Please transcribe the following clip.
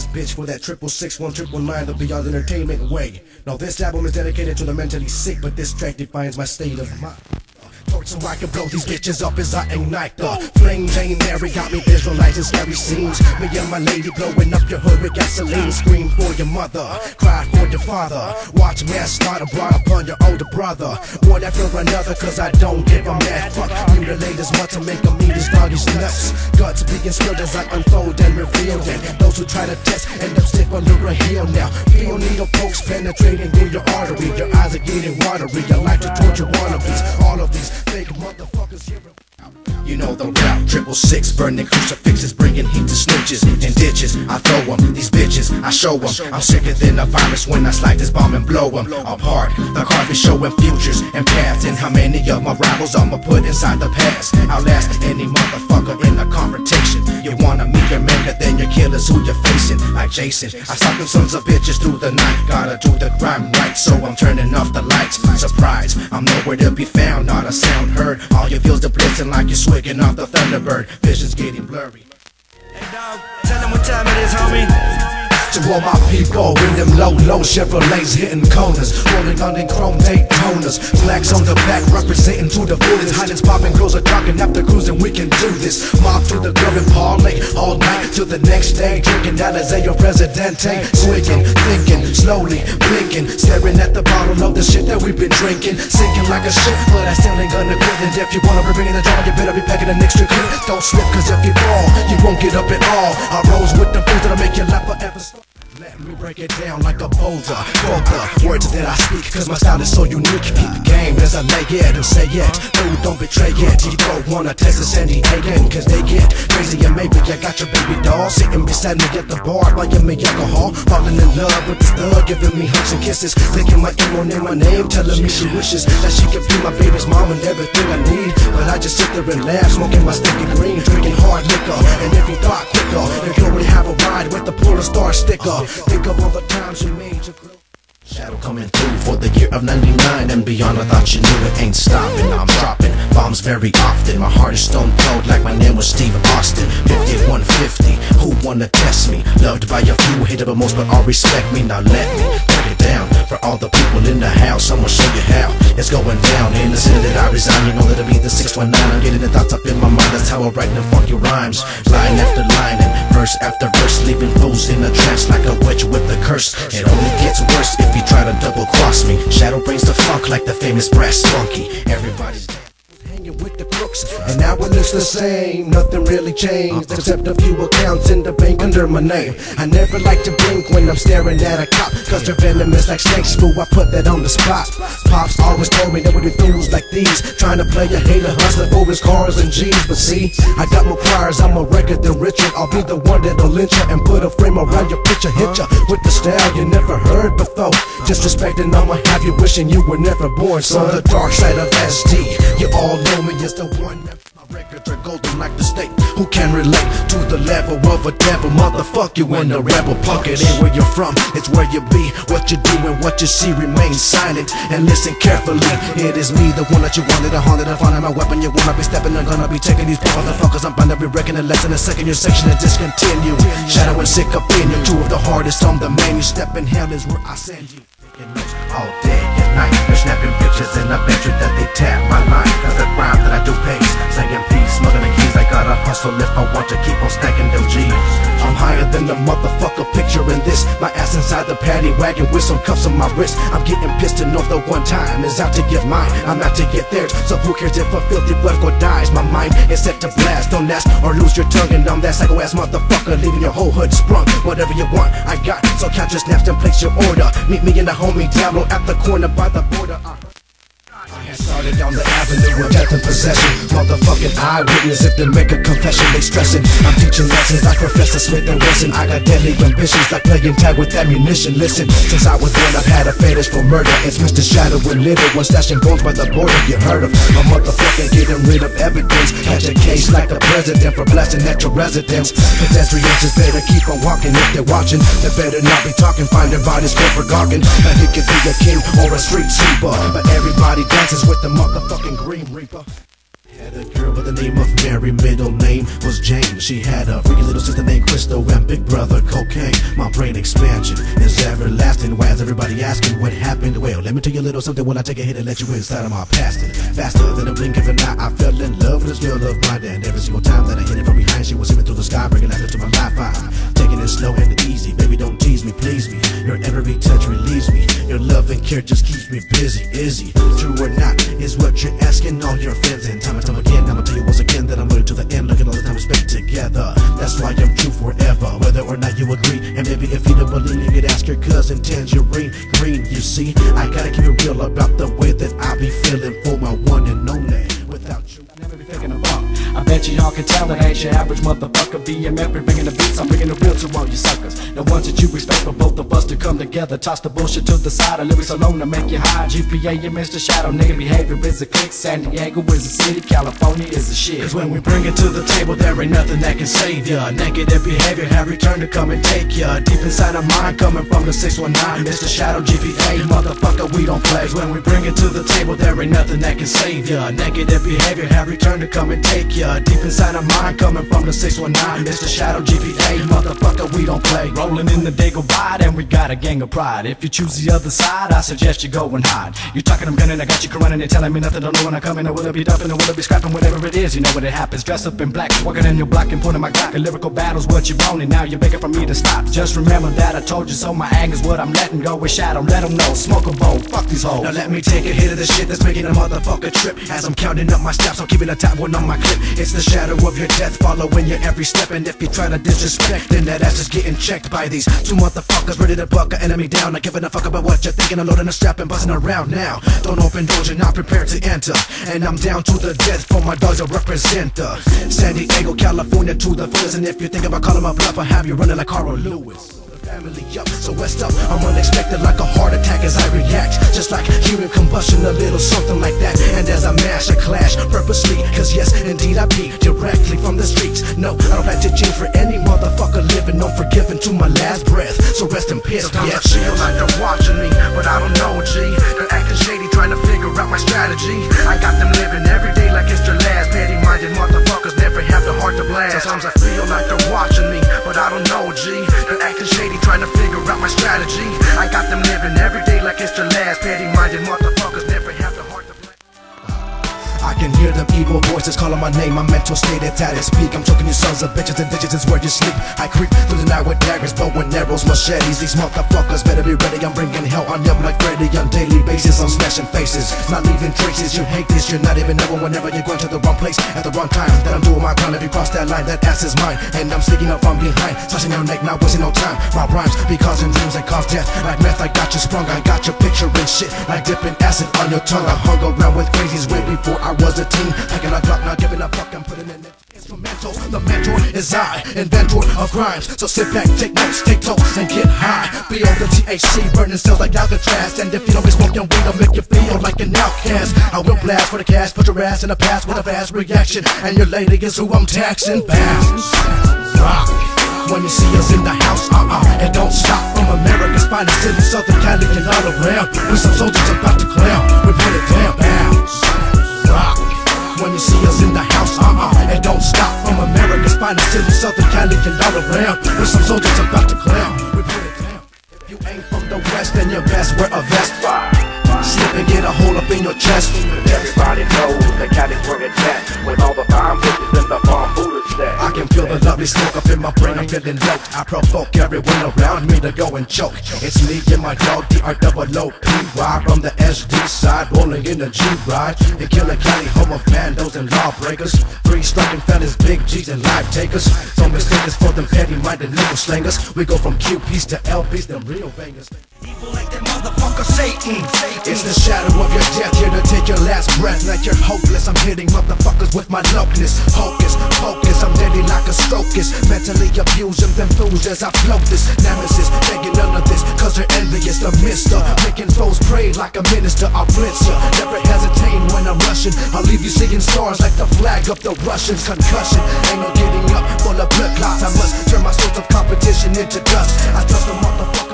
this bitch for that triple six one triple nine the Beyond Entertainment way. Now this album is dedicated to the mentally sick, but this track defines my state of mind. So I can blow these bitches up as I ignite the flame. Jane Mary got me visualizing scary scenes. Me and my lady blowing up your hood with gasoline. Scream for your mother, cry for your father. Watch start a brought upon your older brother. One after another, cause I don't give a mad fuck. Mutilate as much to make them eat his doggies nuts. Guts being spilled as I unfold and reveal it. Those who try to test end up stiff under a heel now. Feel needle pokes penetrating through your artery. Your eyes are getting watery. You like to torture wannabes. All of these fake motherfuckers here. You know the route, triple six, burning crucifixes, bringing heat to snitches and ditches. I throw them, these bitches, I show them. I'm sicker than a virus when I slide this bomb and blow them apart. The carpet showing futures and paths, and how many of my rivals I'ma put inside the past. Outlast any motherfucker in a confrontation. You wanna meet your maker, then your killers who you're facing, like Jason. I stop them sons of bitches through the night, gotta do the crime right, so I'm turning off the lights. Surprise, I'm nowhere to be found, not a sound heard. All your feels the blitzing like you're swigging off the Thunderbird. Vision's getting blurry. Hey dog, tell them what time it is, homie. To all my people in them low, low Chevrolets hitting corners, rolling on in chrome Daytonas. Flags on the back representing to the fullest. Highlands popping, girls are talking after cruising. We can do this. Mob to the club and parlay all night till the next day. Drinking Alizé or Presidente, swigging, thinking, slowly blinking, staring at the bottle of the shit that we've been drinking. Sinking like a ship, but I still ain't gonna quit. And if you wanna be bringing the jar, you better be packing an extra clip. Don't slip, cause if you fall, you won't get up at all. I rose with the fools that'll make your life forever. Break it down like a boulder. For the words that I speak Cause my style is so unique. Keep game as I lay it and say it. No, don't betray it. You don't wanna test the Sandy again Cause they get crazy and maybe I got your baby doll Sitting beside me at the bar Buying me alcohol Falling in love with this thug Giving me hugs and kisses Thinking my emo name, my name Telling me she wishes that she could be my baby's mom And everything I need. But I just sit there and laugh Smoking my sticky green Drinking hard liquor And you thought If you already have a ride with the Polar Star sticker Think of all the times you made your. Shadow coming through for the year of 99 and beyond. I thought you knew it ain't stopping. I'm dropping bombs very often. My heart is stone cold like my name was Steve Austin. 5150, who wanna test me? Loved by a few, hated by most, but all respect me. Now let me break it down for all the people in the house. I'ma show you how it's going down. In the city that I resign, you know that it'll be the 619. I'm getting the thoughts up in my mind. That's how I write the funky rhymes. Line after line and verse after verse, leaving fools in a trance like a witch with a curse. It only gets worse if you try to double cross me. Shadow brings the funk like the famous brass funky. Everybody's hanging with the and now it looks the same. Nothing really changed except a few accounts in the bank under my name. I never like to blink when I'm staring at a cop, cause they're venomous like snakes. Fool, I put that on the spot. Pops always told me there would be fools like these trying to play a hater hustler for his cars and G's. But see, I got more priors, I'm a record than Richard. I'll be the one that'll lynch ya and put a frame around your picture. Hit ya with the style you never heard before. Disrespecting, I'ma have you wishing you were never born. So the dark side of SD, you all know me as the one. My records are golden like the state. Who can relate to the level of a devil? Motherfuck you in the rebel pocket. Ain't where you're from, it's where you be. What you do and what you see remain silent and listen carefully. It is me, the one that you wanted, a haunted, I found my weapon. You wanna be stepping, I'm gonna be taking these motherfuckers. I'm bound to be wrecking Less than A second, your section is discontinue. Shadow and sick opinion, two of the hardest on the menu. Step in hell is where I send you. All day and night, they're snapping pictures, and I bet you that they tap my line. Cause the crime that I hustle if I want to keep on stacking them G's. I'm higher than the motherfucker picture in this. My ass inside the paddy wagon with some cuffs on my wrist. I'm getting pissed enough the one time is out to get mine. I'm out to get theirs, so who cares if a filthy blood dies? My mind is set to blast. Don't ask or lose your tongue, and I'm that psycho ass motherfucker, leaving your whole hood sprung. Whatever you want, I got. So count your snaps and place your order. Meet me in the homie Diablo at the corner by the border. Uh. Started down the avenue of death and possession. Motherfucking eyewitness, if they make a confession, they stressing. I'm teaching lessons like Professor Smith and Wesson. I got deadly ambitions like playing tag with ammunition. Listen, since I was born, I've had a fetish for murder. It's Mr. Shadow and Little one stashing bones by the border. You heard of a motherfucker getting rid of evidence. Catch a case like the president for blasting at your residence. Pedestrians just better keep on walking if they're watching. They better not be talking, finding bodies go forgotten. And he could be a king or a street sweeper, but everybody dances with the motherfucking Green Reaper. Had a girl by the name of Mary, middle name was Jane. She had a freaky little sister named Crystal and big brother Cocaine. My brain expansion is everlasting. Why is everybody asking what happened? Well, let me tell you a little something when I take a hit and let you inside of my past. And faster than a blink of an eye, I fell in love with this girl of mine. And every single time that I hit it from behind, she was swimming through the sky, bringing laughter to my life. I'm taking it slow and easy. Baby, don't tease me, please me. Every touch relieves me. Your love and care just keeps me busy. He true or not? Is what you're asking all your friends. And time and time again, I'ma tell you once again that I'm loyal to the end. Look at all the time we spent together. That's why I'm true forever, whether or not you agree. And maybe if you don't believe, you could ask your cousin Tangerine Green. You see, I gotta keep it real about the way that I be feeling for my one and only. You y'all can tell it ain't your average motherfucker. BMF bringing the beats, I'm bringing the real to all you suckers. The ones that you respect, for both of us to come together. Toss the bullshit to the side, the lyrics alone to make you high. GPA, you Mr. Shadow, nigga behavior is a click. San Diego is a city, California is a shit. Cause when we bring it to the table, there ain't nothing that can save ya. Negative behavior have returned to come and take ya. Deep inside of mine, coming from the 619, Mr. Shadow GPA, motherfucker, we don't play. When we bring it to the table, there ain't nothing that can save ya. Negative behavior have returned to come and take ya. Deep inside of mine, coming from the 619, Mr. Shadow GPA, motherfucker, we don't play. Rolling in the day go by, and we got a gang of pride. If you choose the other side, I suggest you go and hide. You talking, I'm gunning, I got you running, and telling me nothing, don't know when I come in, I will be dumping, I will be scrapping, whatever it is, you know what it happens. Dress up in black, walking in your block and pointing my Glock. A lyrical battle's what you're wanting, now you're begging for me to stop. Just remember that I told you so, my anger's what I'm letting go with Shadow, let them know, smoke a bowl, fuck these hoes. Now let me take a hit of the shit that's making a motherfucker trip. As I'm counting up my steps, I'm keeping a top one on my clip. It's the shadow of your death following your every step. And if you try to disrespect, then that ass is getting checked by these two motherfuckers ready to buck an enemy down. Not giving a fuck about what you're thinking. I'm loading a strap and busting around now. Don't open doors, you're not prepared to enter. And I'm down to the death for my dogs to represent the San Diego, California to the fullest. And if you think about calling my bluff, I'll have you running like Carl Lewis family up, so west up? I'm unexpected like a heart attack as I react. Just like human combustion, a little something like that. And as I mash, I clash purposely Cause yes, indeed I be directly from the streets. No, I don't have to change for any motherfucker living. Unforgiven to my last breath So rest in peace, Sometimes I feel like they're watching me, but I don't know, G. They're acting shady, trying to figure out my strategy. I got them living every day like it's their last. Petty-minded motherfuckers never have the heart to blast. Sometimes I feel like they're watching me, but I don't know, G got them living every day like it's their last. Petty-minded motherfuckers never can hear them evil voices calling my name. My mental state it's at its peak. I'm choking you sons of bitches and digits is where you sleep. I creep through the night with daggers, bow and arrows, machetes. These motherfuckers better be ready. I'm bringing hell on them like Freddy on daily basis. I'm smashing faces, not leaving traces. You hate this, you're not even knowing whenever you're going to the wrong place at the wrong time. That I'm doing my crime. If you cross that line, that ass is mine. And I'm sneaking up from behind, slashing your neck, not wasting no time. My rhymes be causing dreams that cause death. Like meth, I got you sprung. I got your picture and shit. Like dipping acid on your tongue. I hung around with crazies way before I was a teen. Packing a Glock, not giving a fuck. I'm putting in it. Instrumental, the mentor is I, inventor of rhymes. So sit back, take notes, take toast, and get high. Be the THC, burning cells like Alcatraz. And if you don't be smoking weed, I'll make you feel like an outcast. I will blast for the cash, put your ass in the past with a fast reaction. And your lady is who I'm taxing. Bounce, rock. When you see us in the house, uh-uh, it don't stop From America's finest city, Southern Cali and all around With some soldiers about to clown, And all around With some soldiers about to clown, we put it down. If you ain't from the west, then you best wear a vest. Slip and get a hole up in your chest. Everybody knows the Cali's where it's lovely smoke up in my brain, I'm feeling low. I provoke everyone around me to go and choke. It's me and my dog, D-R-O-O-P-Y From the SD side, rolling in the G-Ride And killing Cali, home of bandos and lawbreakers. Three striking fellas, big G's and life takers. Don't mistake us for them petty-minded little slangers. We go from QPs to LPs, them real bangers motherfucker Satan. it's the shadow of your death here to take your last breath. Like you're hopeless, I'm hitting motherfuckers with my lowness. Hocus, focus, I'm deadly like a strocus. Mentally abused and enthused as I float this nemesis. Begging none of this, cause they're envious. The mister, making foes pray like a minister. I'll blitz ya. Never hesitate when I'm rushing. I'll leave you seeing stars like the flag of the Russians. Concussion, ain't no getting up full of blood clots. I must turn my source of competition into dust. I trust the motherfucker.